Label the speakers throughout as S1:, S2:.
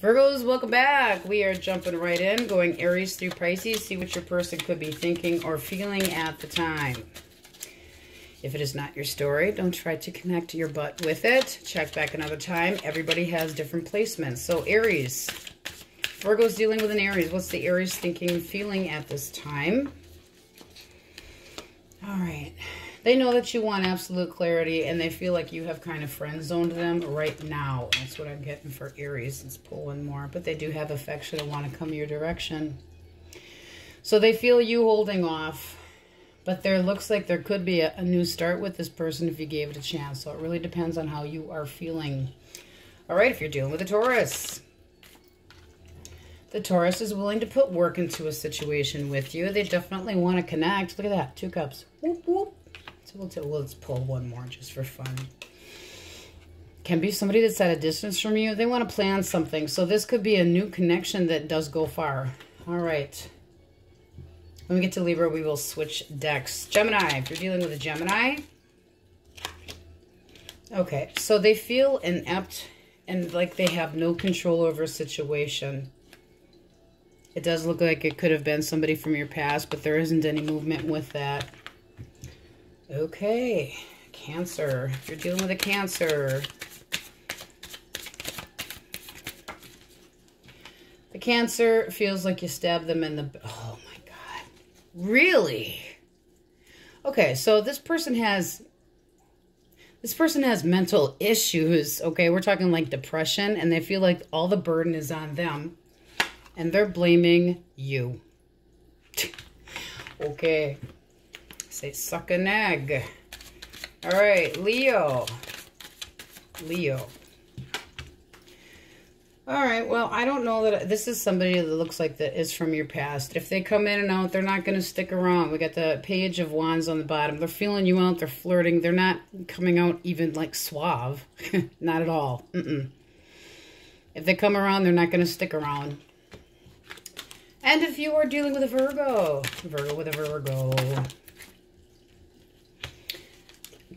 S1: Virgos, welcome back. We are jumping right in, going Aries through Pisces. See what your person could be thinking or feeling at the time. If it is not your story, don't try to connect your butt with it. Check back another time. Everybody has different placements. So Aries. Virgo's dealing with an Aries. What's the Aries thinking feeling at this time? All right. They know that you want absolute clarity and they feel like you have kind of friend zoned them right now. That's what I'm getting for Aries. Let's pull one more. But they do have affection and want to come your direction. So they feel you holding off. But there looks like there could be a, a new start with this person if you gave it a chance. So it really depends on how you are feeling. All right, if you're dealing with a Taurus. The Taurus is willing to put work into a situation with you. They definitely want to connect. Look at that. Two cups. Whoop, whoop. So we'll, let's pull one more just for fun. Can be somebody that's at a distance from you. They want to plan something. So this could be a new connection that does go far. All right. When we get to Libra, we will switch decks. Gemini, if you're dealing with a Gemini. Okay, so they feel inept and like they have no control over a situation. It does look like it could have been somebody from your past, but there isn't any movement with that. Okay, Cancer. If you're dealing with a Cancer. The Cancer feels like you stab them in the... Oh, my God. Really? Okay, so this person has... This person has mental issues, okay? We're talking like depression, and they feel like all the burden is on them, and they're blaming you. okay. Say suck an egg. All right, Leo. Leo. All right, well, I don't know that this is somebody that looks like that is from your past. If they come in and out, they're not going to stick around. We got the page of wands on the bottom. They're feeling you out. They're flirting. They're not coming out even like suave. not at all. Mm -mm. If they come around, they're not going to stick around. And if you are dealing with a Virgo, Virgo with a Virgo,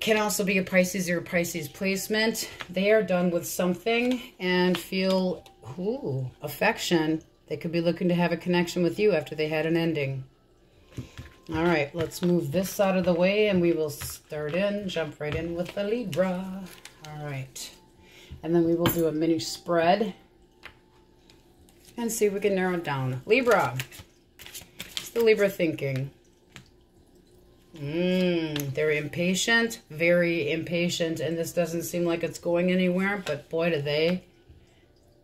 S1: can also be a Pisces or a Pisces placement. They are done with something and feel, ooh, affection. They could be looking to have a connection with you after they had an ending. All right, let's move this out of the way and we will start in, jump right in with the Libra. All right. And then we will do a mini spread and see if we can narrow it down. Libra. What's the Libra thinking? Mmm, they're impatient, very impatient, and this doesn't seem like it's going anywhere, but boy, do they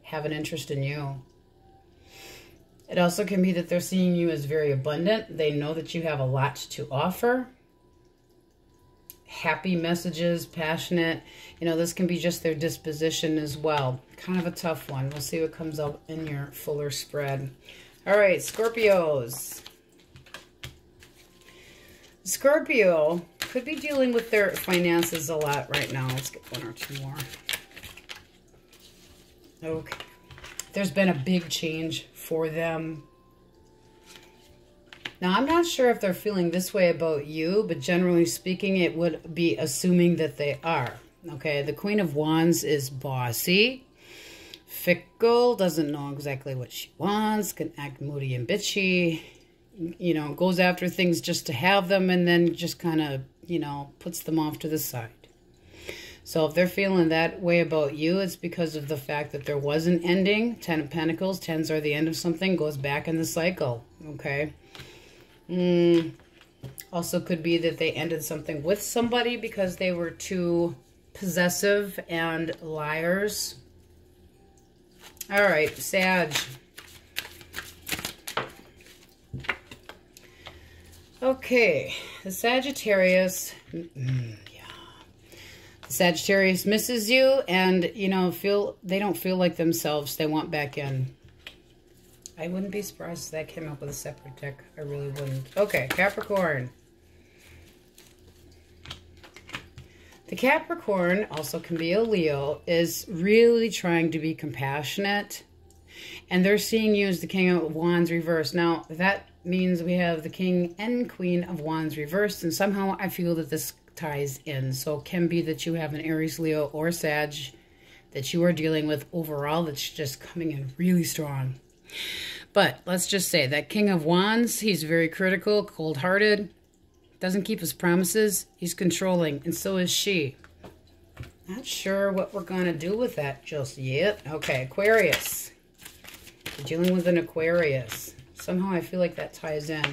S1: have an interest in you. It also can be that they're seeing you as very abundant. They know that you have a lot to offer. Happy messages, passionate. You know, this can be just their disposition as well. Kind of a tough one. We'll see what comes up in your fuller spread. All right, Scorpios. Scorpio could be dealing with their finances a lot right now. Let's get one or two more. Okay. There's been a big change for them. Now, I'm not sure if they're feeling this way about you, but generally speaking, it would be assuming that they are. Okay, the Queen of Wands is bossy, fickle, doesn't know exactly what she wants, can act moody and bitchy, you know, goes after things just to have them and then just kind of, you know, puts them off to the side. So if they're feeling that way about you, it's because of the fact that there was an ending. Ten of Pentacles, tens are the end of something, goes back in the cycle, okay? Mm, also could be that they ended something with somebody because they were too possessive and liars. All right, Sag. Okay, the Sagittarius, yeah, Sagittarius misses you and, you know, feel they don't feel like themselves. They want back in. I wouldn't be surprised if that came up with a separate deck. I really wouldn't. Okay, Capricorn. The Capricorn, also can be a Leo, is really trying to be compassionate. And they're seeing you as the King of Wands reversed. Now, that means we have the King and Queen of Wands reversed, and somehow I feel that this ties in. So it can be that you have an Aries, Leo, or Sag that you are dealing with overall that's just coming in really strong. But let's just say that King of Wands, he's very critical, cold hearted, doesn't keep his promises, he's controlling, and so is she. Not sure what we're going to do with that just yet. Okay, Aquarius. You're dealing with an Aquarius. Somehow I feel like that ties in.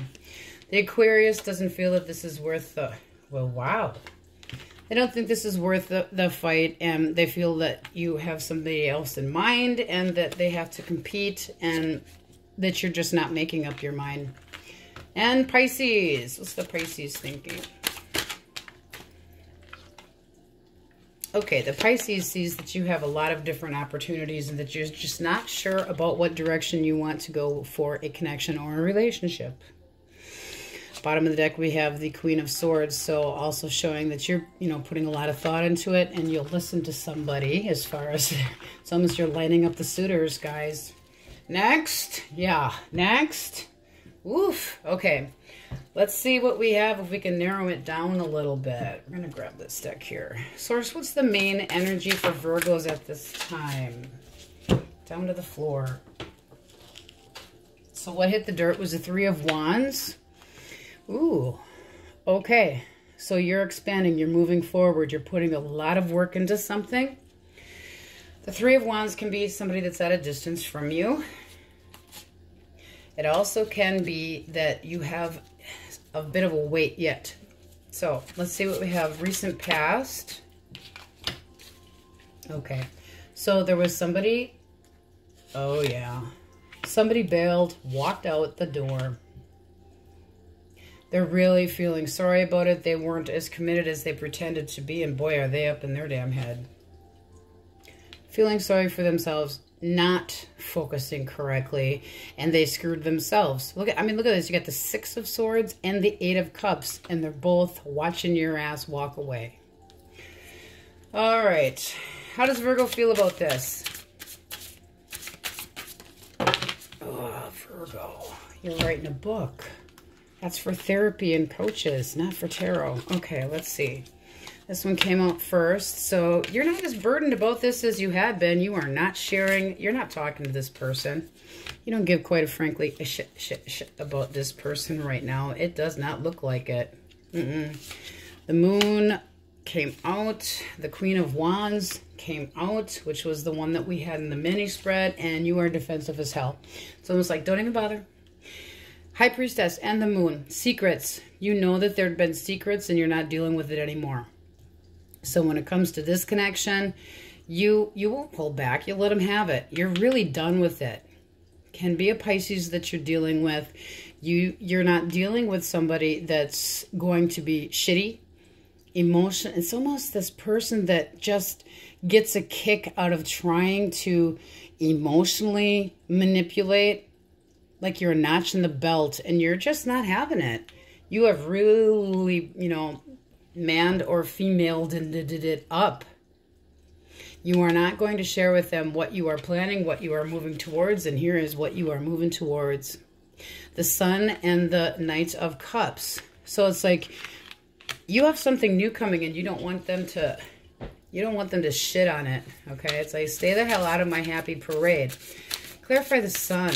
S1: The Aquarius doesn't feel that this is worth the... Well, wow. They don't think this is worth the, the fight, and they feel that you have somebody else in mind, and that they have to compete, and that you're just not making up your mind. And Pisces. What's the Pisces thinking? Okay, the Pisces sees that you have a lot of different opportunities and that you're just not sure about what direction you want to go for a connection or a relationship. Bottom of the deck, we have the Queen of Swords, so also showing that you're, you know, putting a lot of thought into it and you'll listen to somebody as far as as it's almost you're lining up the suitors, guys. Next, yeah, next. Oof, okay. Let's see what we have, if we can narrow it down a little bit. We're going to grab this deck here. Source, what's the main energy for Virgos at this time? Down to the floor. So what hit the dirt was the Three of Wands. Ooh, okay. So you're expanding, you're moving forward, you're putting a lot of work into something. The Three of Wands can be somebody that's at a distance from you. It also can be that you have a bit of a wait yet. So let's see what we have. Recent past. Okay. So there was somebody. Oh, yeah. Somebody bailed, walked out the door. They're really feeling sorry about it. They weren't as committed as they pretended to be. And boy, are they up in their damn head. Feeling sorry for themselves not focusing correctly and they screwed themselves. Look at, I mean, look at this. You got the Six of Swords and the Eight of Cups, and they're both watching your ass walk away. All right. How does Virgo feel about this? Oh, Virgo. You're writing a book. That's for therapy and coaches, not for tarot. Okay, let's see. This one came out first. So you're not as burdened about this as you had been. You are not sharing. You're not talking to this person. You don't give quite a frankly a shit, shit, shit about this person right now. It does not look like it. Mm -mm. The moon came out. The Queen of Wands came out, which was the one that we had in the mini spread. And you are defensive as hell. So it's almost like, don't even bother. High Priestess and the Moon. Secrets. You know that there have been secrets and you're not dealing with it anymore. So when it comes to this connection, you you won't hold back. You let them have it. You're really done with it. Can be a Pisces that you're dealing with. You you're not dealing with somebody that's going to be shitty, emotion. It's almost this person that just gets a kick out of trying to emotionally manipulate like you're a notch in the belt and you're just not having it. You have really, you know, manned or femaled it up. You are not going to share with them what you are planning, what you are moving towards, and here is what you are moving towards. The Sun and the Knight of Cups. So it's like you have something new coming and you don't want them to you don't want them to shit on it. Okay? It's like stay the hell out of my happy parade. Clarify the sun.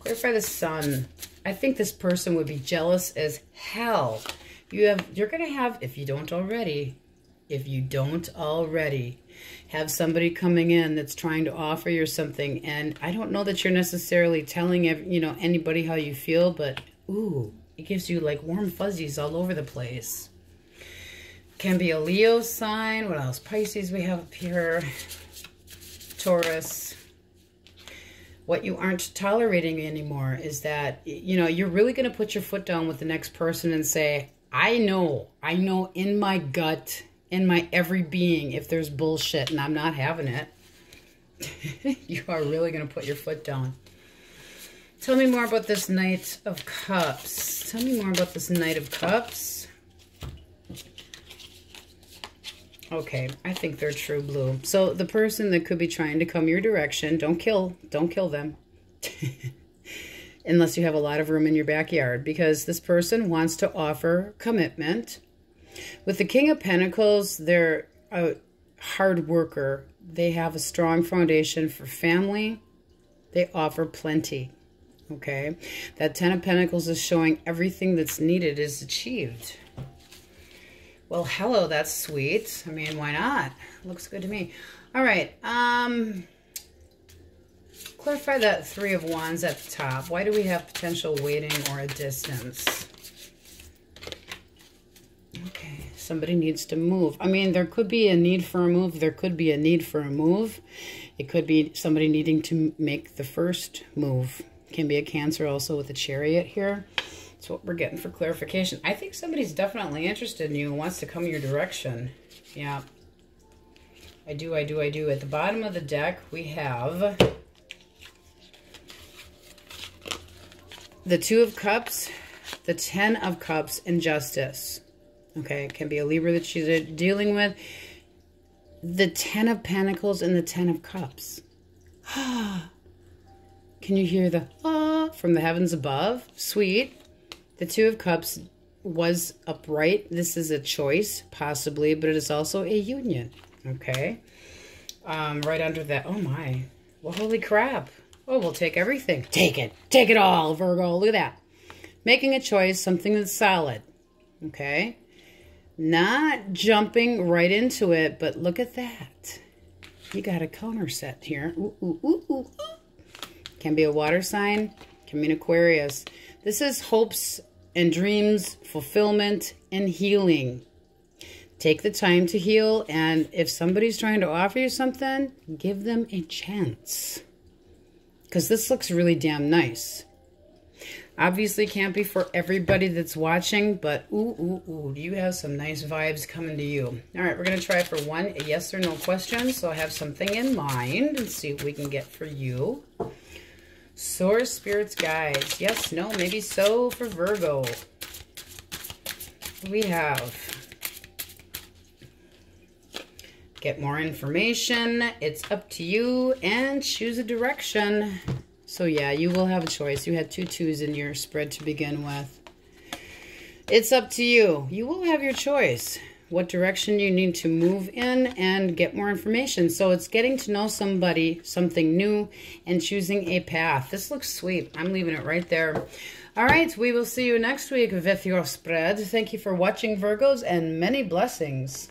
S1: Clarify the sun. I think this person would be jealous as hell. You have, you're going to have, if you don't already, if you don't already, have somebody coming in that's trying to offer you something. And I don't know that you're necessarily telling, you know, anybody how you feel, but ooh, it gives you like warm fuzzies all over the place. Can be a Leo sign. What else? Pisces we have up here. Taurus what you aren't tolerating anymore is that, you know, you're really going to put your foot down with the next person and say, I know, I know in my gut, in my every being, if there's bullshit and I'm not having it, you are really going to put your foot down. Tell me more about this Knight of Cups. Tell me more about this Knight of Cups. Okay, I think they're true blue. So the person that could be trying to come your direction, don't kill, don't kill them. Unless you have a lot of room in your backyard because this person wants to offer commitment. With the King of Pentacles, they're a hard worker. They have a strong foundation for family. They offer plenty. Okay. That Ten of Pentacles is showing everything that's needed is achieved. Well, hello, that's sweet. I mean, why not? Looks good to me. All right. Um, clarify that Three of Wands at the top. Why do we have potential waiting or a distance? Okay, somebody needs to move. I mean, there could be a need for a move. There could be a need for a move. It could be somebody needing to make the first move. Can be a Cancer also with a chariot here. That's what we're getting for clarification. I think somebody's definitely interested in you and wants to come your direction. Yeah. I do, I do, I do. At the bottom of the deck, we have the Two of Cups, the Ten of Cups, and Justice. Okay, it can be a Libra that she's dealing with. The Ten of Pentacles and the Ten of Cups. Can you hear the ah from the heavens above? Sweet. The Two of Cups was upright. This is a choice, possibly, but it is also a union. Okay. Um, right under that. Oh, my. Well, holy crap. Oh, we'll take everything. Take it. Take it all, Virgo. Look at that. Making a choice, something that's solid. Okay. Not jumping right into it, but look at that. You got a counter set here. Ooh, ooh, ooh, Can be a water sign, can be an Aquarius. This is hopes and dreams, fulfillment, and healing. Take the time to heal, and if somebody's trying to offer you something, give them a chance. Because this looks really damn nice. Obviously can't be for everybody that's watching, but ooh, ooh, ooh, you have some nice vibes coming to you. All right, we're going to try for one yes or no question. So I have something in mind and see what we can get for you. Source, spirits, guides. Yes, no, maybe so for Virgo. We have get more information. It's up to you and choose a direction. So yeah, you will have a choice. You had two twos in your spread to begin with. It's up to you. You will have your choice. What direction you need to move in and get more information. So it's getting to know somebody, something new, and choosing a path. This looks sweet. I'm leaving it right there. All right, we will see you next week with your spread. Thank you for watching, Virgos, and many blessings.